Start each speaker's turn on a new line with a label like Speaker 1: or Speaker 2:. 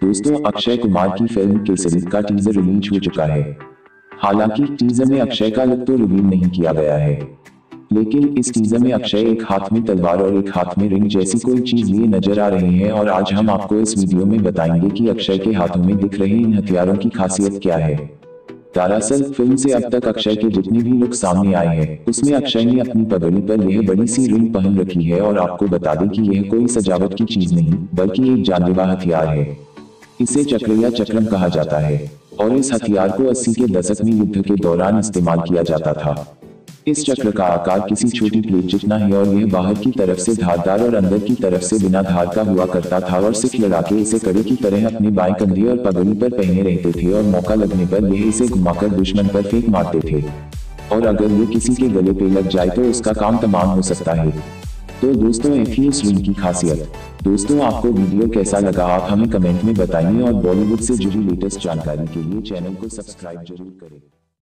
Speaker 1: दोस्तों, अक्षय कुमार की फ़िल्म केसरी का टीजर रिलीज़ हो चुका है। हालाँकि टीजर में अक्षय का लुक तो रिवील नहीं किया गया है। लेकिन इस टीजर में अक्षय एक हाथ में तलवार और एक हाथ में रिंग जैसी कोई चीज़ लिए नज़र आ रहे हैं और आज हम आपको इस वीडियो में बताएँगे कि अक्षय के हाथों में दिख रहे इन हथियारों की खासियत क्या है। दरअसल फ़िल्म से अब तक अक्षय के जितने भी लुक सामने आए हैं, उसमें अक्षय ने अपनी पगड़ी पर यह बड़ी सी रिंग पहन रखी है और आपको बता दें कि यह कोई सजावट की चीज़ नहीं, बल्कि एक जानलेवा हथियार है। इसे चक्र या चक्रम कहा जाता है, और इस हथियार को अस्सी के दशक में युद्ध के दौरान इस्तेमाल किया जाता था। इस चक्र का आकार किसी छोटी प्लेट जितना है और यह बाहर की तरफ़ से धारदार और अंदर की तरफ़ से बिना धार का हुआ करता था और सिख लड़ाके इसे कड़े की तरह अपने बाएँ कंधे और पगड़ी पर पहने रहते थे और मौका लगने पर यह इसे घुमाकर दुश्मन पर फेंक मारते थे। और अगर ये किसी के गले पे लग जाए तो उसका काम तमाम हो सकता है। तो दोस्तों, एक ही की खासियत। दोस्तों, आपको वीडियो कैसा लगा आप हमें कमेंट में बताइए और बॉलीवुड से जुड़ी लेटेस्ट जानकारी के लिए चैनल को सब्सक्राइब ज़रूर करें।